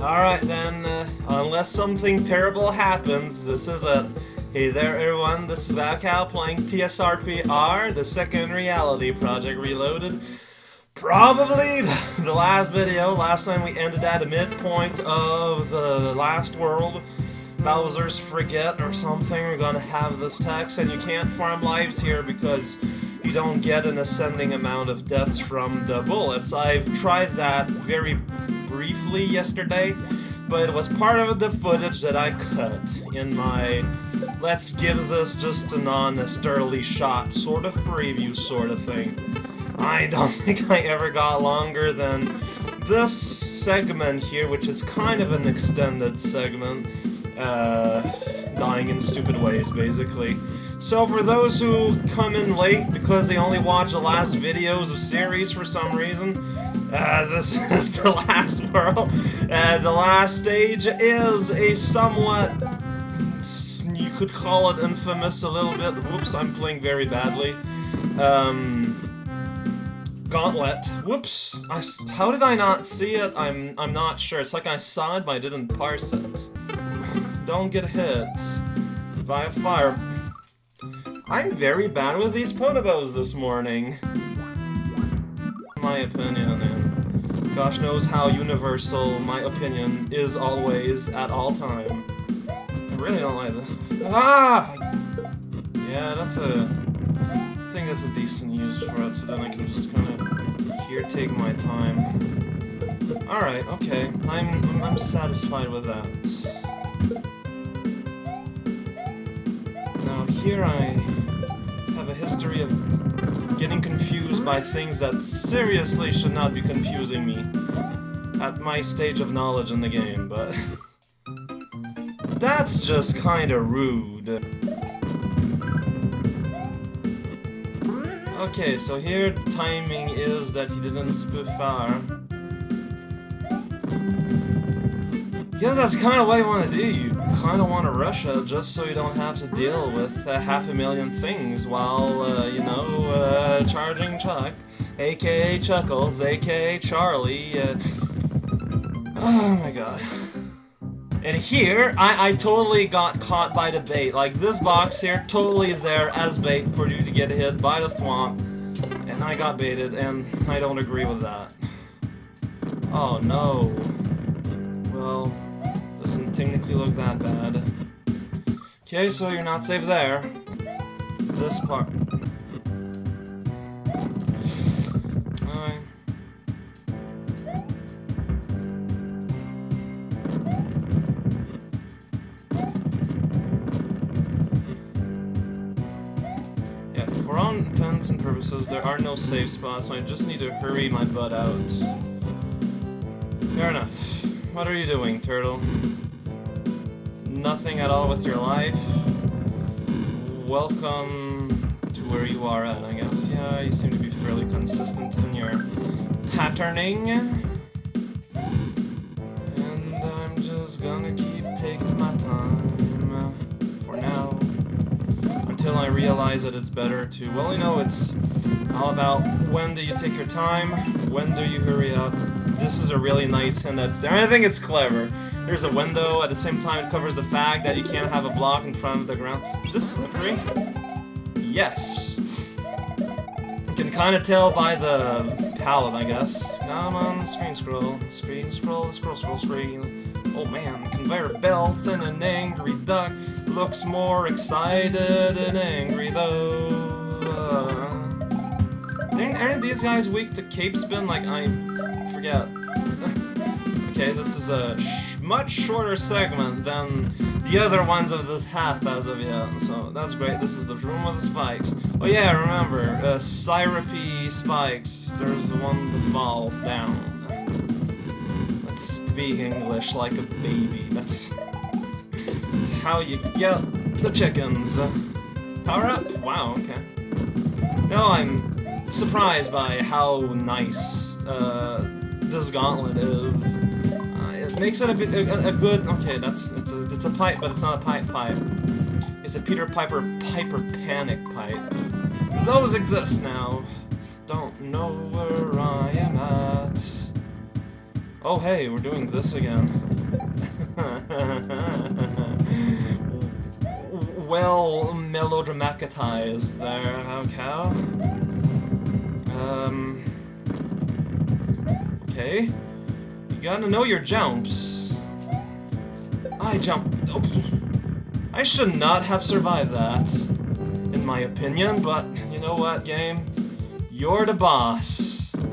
Alright then, uh, unless something terrible happens, this is it. Hey there everyone, this is raocow playing TSRPR, the second reality project reloaded. Probably the last video, last time we ended at a midpoint of the last world. Bowser's Forget or something, we're gonna have this text, and you can't farm lives here because you don't get an ascending amount of deaths from the bullets. I've tried that very briefly yesterday, but it was part of the footage that I cut in my let's give this just an honest early shot sort of preview sort of thing. I don't think I ever got longer than this segment here, which is kind of an extended segment, uh, dying in stupid ways, basically. So for those who come in late because they only watch the last videos of series for some reason, uh, this is the last world. Uh, the last stage is a somewhat, you could call it infamous a little bit. Whoops, I'm playing very badly. Um, Gauntlet. Whoops. I, how did I not see it? I'm I'm not sure. It's like I saw it, but I didn't parse it. Don't get hit by a fire. I'm very bad with these ponebos this morning. My opinion, and gosh knows how universal my opinion is always at all time. I really don't like that. Ah! Yeah, that's a I think that's a decent use for it, so then I can just kind of here take my time. Alright, okay. I'm, I'm satisfied with that. Here I have a history of getting confused by things that seriously should not be confusing me at my stage of knowledge in the game, but that's just kinda rude. Okay, so here timing is that he didn't spoof far. Yeah, that's kind of what you want to do. You kind of want to rush it just so you don't have to deal with uh, half a million things while, uh, you know, uh, charging Chuck, aka Chuckles, aka Charlie. Uh... Oh my god. And here, I, I totally got caught by the bait. Like, this box here, totally there as bait for you to get hit by the thwomp. And I got baited, and I don't agree with that. Oh no. Well, technically look that bad. Okay, so you're not safe there. This part. Yeah, for all intents and purposes, there are no safe spots, so I just need to hurry my butt out. Fair enough. What are you doing, Turtle? Nothing at all with your life? Welcome to where you are at, I guess. Yeah, you seem to be fairly consistent in your patterning. And I'm just gonna keep taking my time for now until I realize that it's better to, well, you know, it's all about when do you take your time, when do you hurry up. This is a really nice hint that's there. I think it's clever. There's a window, at the same time it covers the fact that you can't have a block in front of the ground. Is this slippery? Yes. You can kind of tell by the palette, I guess. Come on, screen scroll, screen scroll, scroll, scroll, screen. Oh man, conveyor belts and an angry duck looks more excited and angry though. Uh, aren't these guys weak to cape spin? Like I forget. okay, this is a sh much shorter segment than the other ones of this half as of yet. So that's great. This is the room with the spikes. Oh yeah, remember, uh, syrupy spikes. There's the one that falls down. Let's speak English like a baby. That's, that's how you get the chickens. Power up? Wow, okay. No, I'm surprised by how nice uh, this gauntlet is. Makes it a, bit, a, a good. Okay, that's it's a it's a pipe, but it's not a pipe pipe. It's a Peter Piper Piper Panic pipe. Those exist now. Don't know where I am at. Oh, hey, we're doing this again. well melodramatized there, cow? Um. Okay. You gotta know your jumps. I jump. Oh, I should not have survived that, in my opinion, but you know what, game? You're the boss.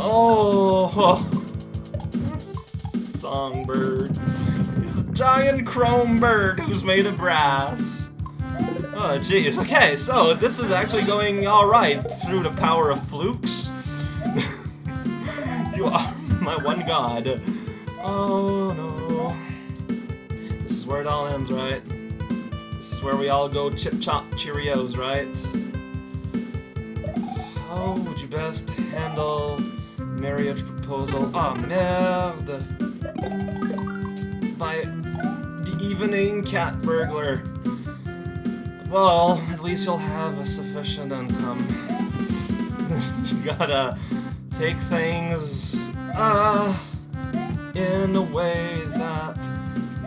Oh, giant chrome bird who's made of brass. Oh, jeez. Okay, so this is actually going alright through the power of flukes. you are my one god. Oh, no. This is where it all ends, right? This is where we all go chip chop Cheerios, right? How would you best handle marriage proposal? Ah, oh, merde! By the evening cat burglar. Well, at least you'll have a sufficient income. you gotta take things, uh, in a way that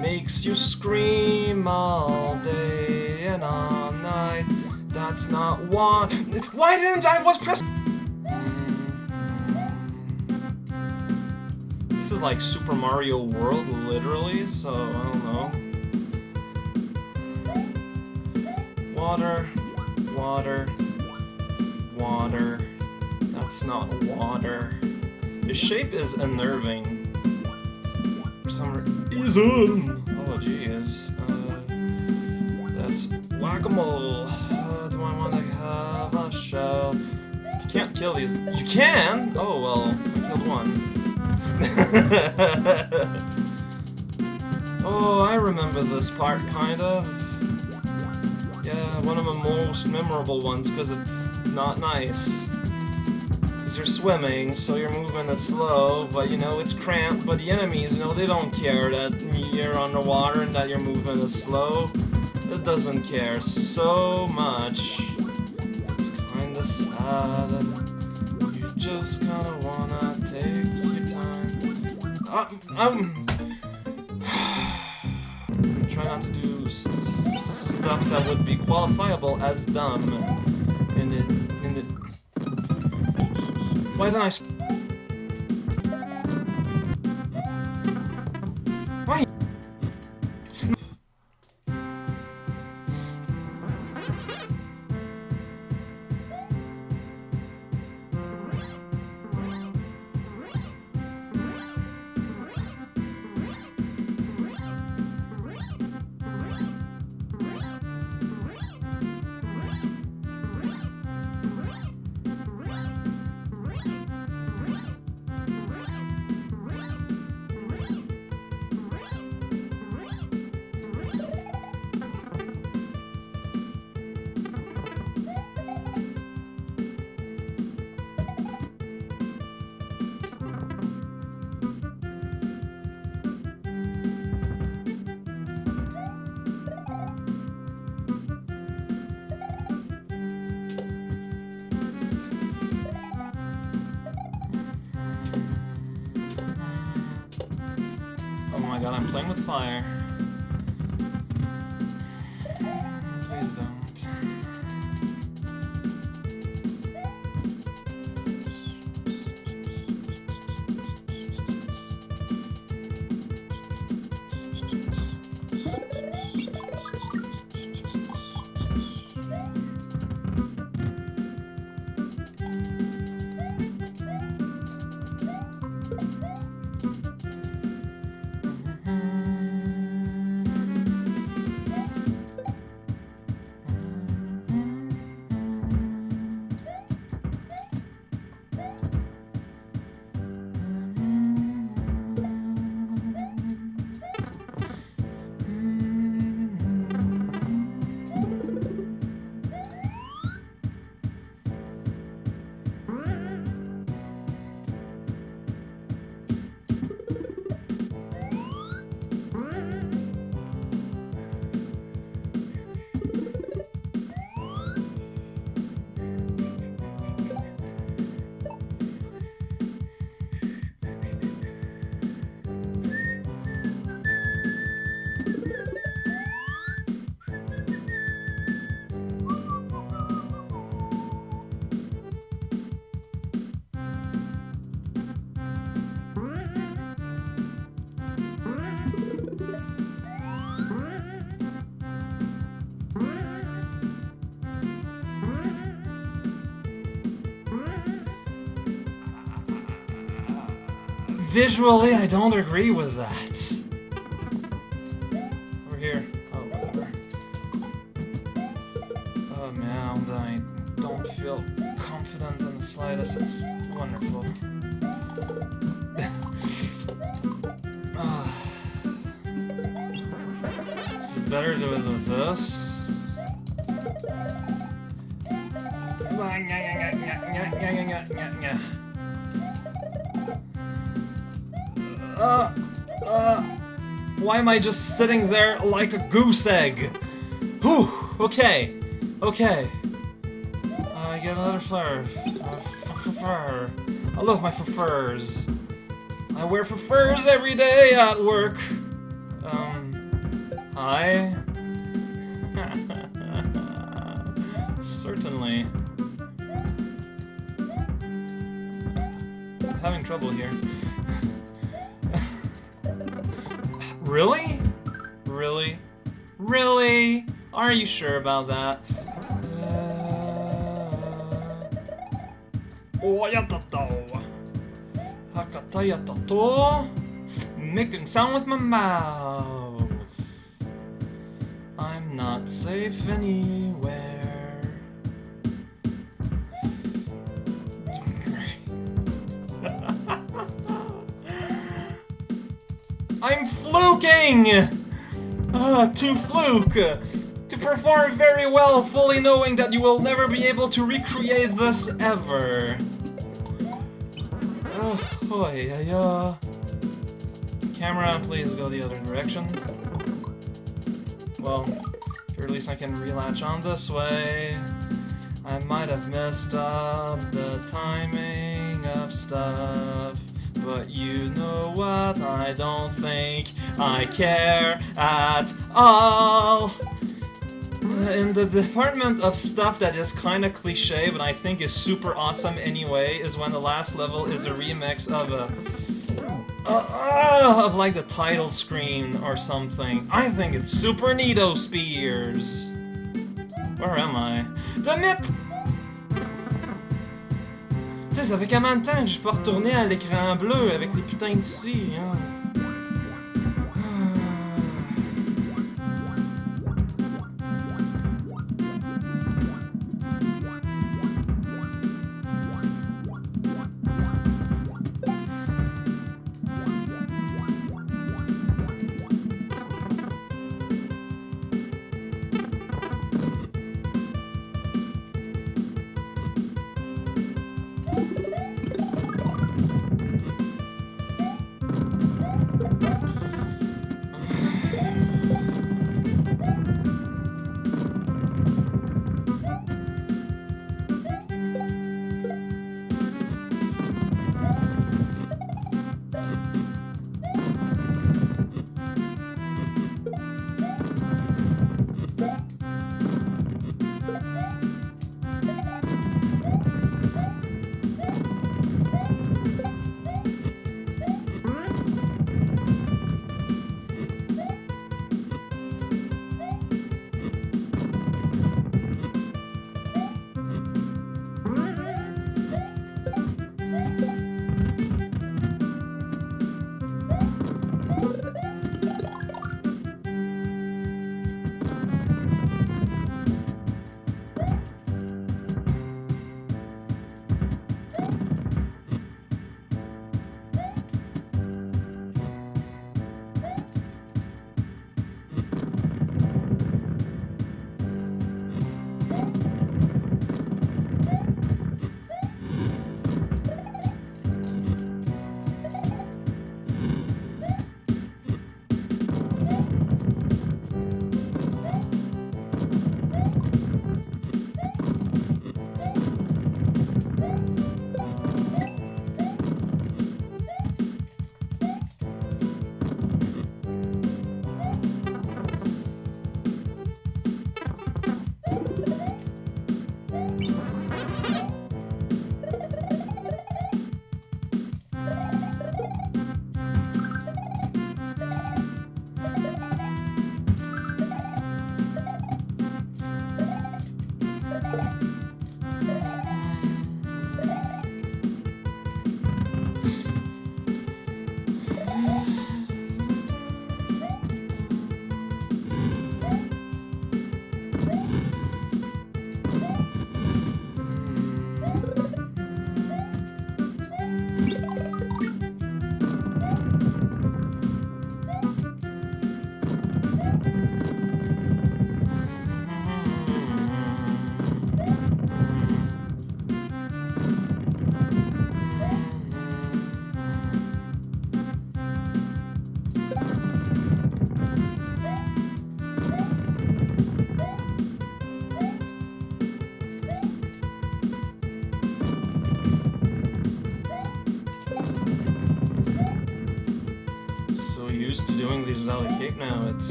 makes you scream all day and all night. That's not one. Why didn't I was press? This is like Super Mario World, literally. So I don't know. Water, water, water. That's not water. The shape is unnerving. For some reason. Oh, jeez. Uh, that's whack-a-mole. Uh, do I want to have a shell? You can't kill these. You can? Oh, well, I killed one. oh, I remember this part, kind of. Yeah, one of the most memorable ones, because it's not nice. Because you're swimming, so you're moving is slow, but you know, it's cramped, but the enemies, you know, they don't care that you're underwater and that you're moving is slow. It doesn't care so much. It's kinda sad. You just kinda wanna take your time. Uh, um... Try not to do stuff that would be qualifiable as dumb in the in the why didn't I fire. Visually, I don't agree with that. Over here. Oh, whatever. Oh man, I don't feel confident in the slightest. It's wonderful. Ah. this is better to it with this. Uh, uh, why am I just sitting there like a goose egg? Whew, okay, okay. I get another flare. Fur. I love my furs. I wear furs every day at work. Um, hi. Certainly. I'm having trouble here. Really? Really? Really? Are you sure about that? Oyatato. Hakatayatato. Making sound with my mouth. I'm not safe anywhere. Fluking! Ah, to fluke! To perform very well, fully knowing that you will never be able to recreate this ever. Oh, oh yeah, yeah. Camera, please go the other direction. Well, at least I can relatch on this way. I might have messed up the timing of stuff. But you know what? I don't think I care at all. In the department of stuff that is kind of cliche, but I think is super awesome anyway, is when the last level is a remix of a. Uh, uh, of like the title screen or something. I think it's super neato spears. Where am I? The myth de temps que je peux retourner à l'écran bleu avec les putains de scies, hein?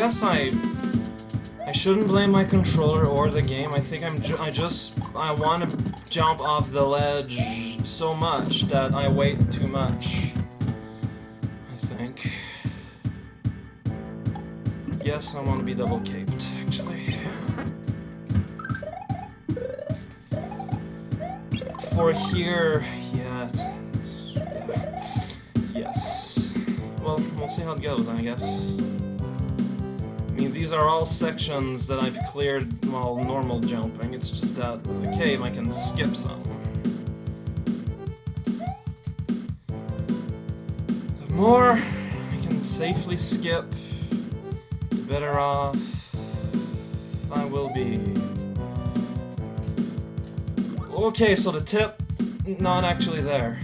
Guess I I shouldn't blame my controller or the game. I think I'm ju I just I want to jump off the ledge so much that I wait too much. I think. Yes, I want to be double caped actually. For here, yeah, yeah. Yes. Well, we'll see how it goes, I guess. Mean, these are all sections that I've cleared while normal jumping. It's just that with the cape I can skip some. The more I can safely skip, the better off I will be. Okay, so the tip, not actually there.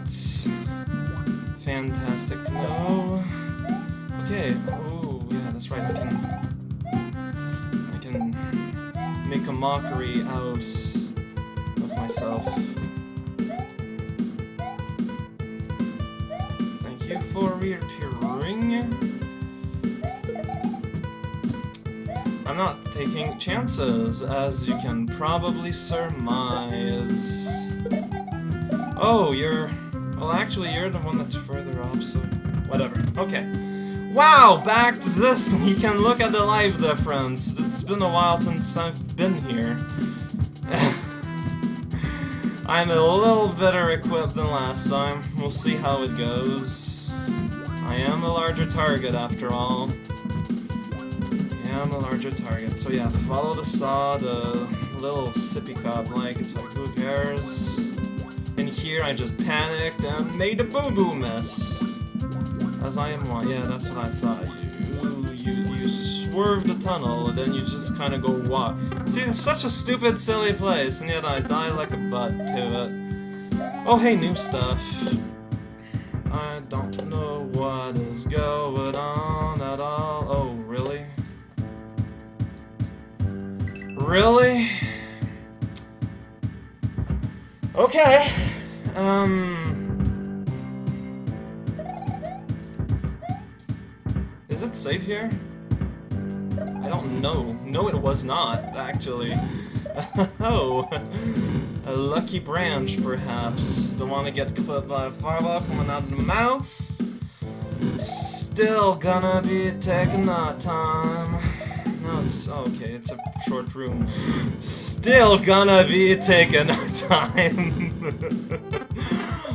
It's fantastic to know. Okay, oh yeah, that's right, I can... I can make a mockery out of myself. Thank you for reappearing. I'm not taking chances, as you can probably surmise. Oh, you're... Well, actually, you're the one that's further off, so... Whatever. Okay. Wow, back to this. You can look at the live difference. It's been a while since I've been here. I'm a little better equipped than last time. We'll see how it goes. I am a larger target, after all. I am a larger target. So yeah, follow the saw, the uh, little sippy cup, like, it's like, who cares? And here I just panicked and made a boo-boo mess. As I am one. Yeah, that's what I thought. You, you, you swerve the tunnel and then you just kind of go walk. See, it's such a stupid, silly place, and yet I die like a butt to it. Oh, hey, new stuff. I don't know what is going on at all. Oh, really? Really? Okay. Um. Safe here? I don't know. No, it was not, actually. oh. A lucky branch, perhaps. Don't want to get clipped by a fireball coming out of the mouth. Still gonna be taking our time. No, it's oh, okay. It's a short room. Still gonna be taking our time.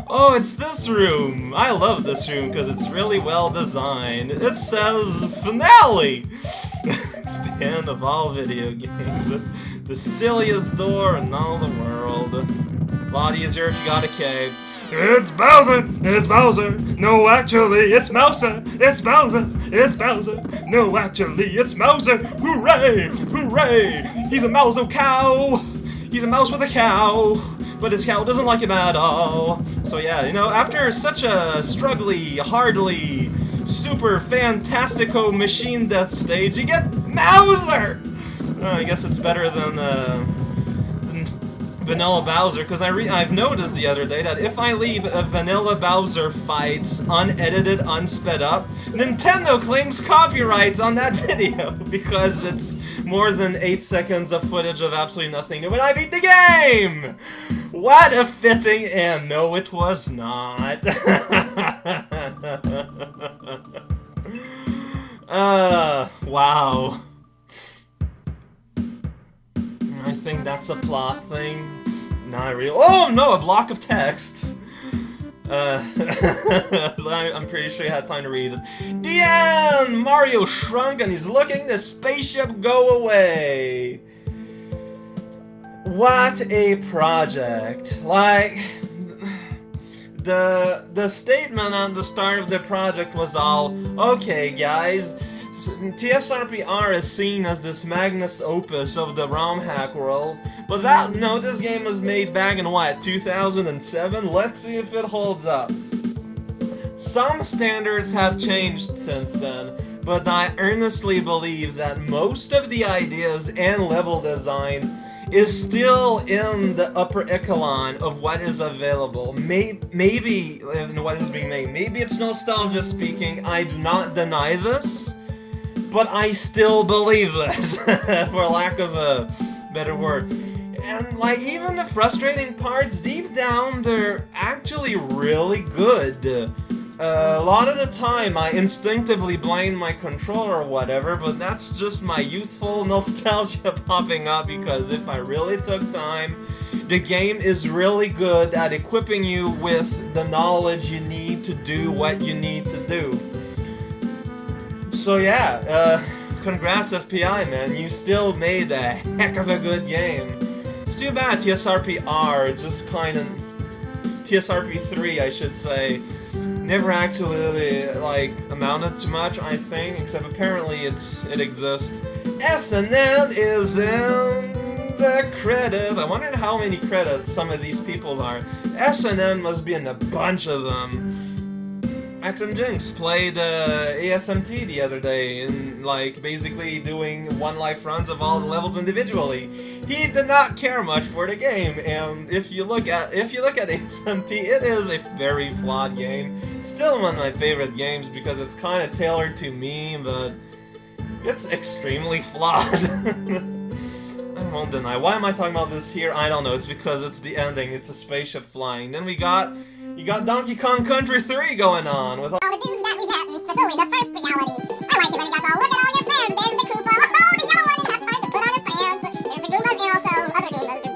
oh, it's this room. I love this room because it's really well designed. It says finale. it's the end of all video games with the silliest door in all the world. A lot easier if you got a cape. It's Bowser! It's Bowser! No, actually, it's Mouser! It's Bowser! It's Bowser! No, actually, it's Mouser! Hooray! Hooray! He's a Mouser cow! He's a mouse with a cow! But his cow doesn't like him at all. So yeah, you know, after such a struggly, hardly, super fantastico machine death stage, you get Mouser! Uh, I guess it's better than, uh, Vanilla Bowser, because I I've noticed the other day that if I leave a Vanilla Bowser fight unedited, unsped up, Nintendo claims copyrights on that video because it's more than 8 seconds of footage of absolutely nothing new, I beat the game! What a fitting end! No, it was not. uh, wow. I think that's a plot thing. Not real. Oh no, a block of text. Uh, I'm pretty sure you had time to read it. Deanne! Mario shrunk and he's looking the spaceship go away. What a project. Like, the, the statement on the start of the project was all, okay guys, TSRPR is seen as this magnus opus of the ROM hack world, but that no, this game was made back in what 2007. Let's see if it holds up. Some standards have changed since then, but I earnestly believe that most of the ideas and level design is still in the upper echelon of what is available. Maybe, maybe what is being made. Maybe it's nostalgia speaking. I do not deny this but I still believe this, for lack of a better word. And like even the frustrating parts, deep down, they're actually really good. Uh, a lot of the time, I instinctively blame my controller or whatever, but that's just my youthful nostalgia popping up because if I really took time, the game is really good at equipping you with the knowledge you need to do what you need to do so yeah, uh, congrats FPI, man. You still made a heck of a good game. It's too bad TSRPR just kind of... TSRP-3, I should say, never actually, like, amounted to much, I think, except apparently it's it exists. SNN is in the credit. I wonder how many credits some of these people are. SNN must be in a bunch of them. Axum Jinx played uh, ASMT the other day and like basically doing one life runs of all the levels individually. He did not care much for the game, and if you look at if you look at ASMT, it is a very flawed game. Still one of my favorite games because it's kind of tailored to me, but it's extremely flawed. I won't deny. Why am I talking about this here? I don't know. It's because it's the ending. It's a spaceship flying. Then we got you got Donkey Kong Country 3 going on with all, all the dudes that we met, and especially the first reality. I like it when it goes all, look at all your friends, there's the Koopa, oh, the yellow one didn't have to put on his pants. There's the Goombas and also other Goombas.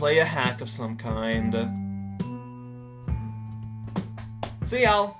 Play a hack of some kind. See y'all!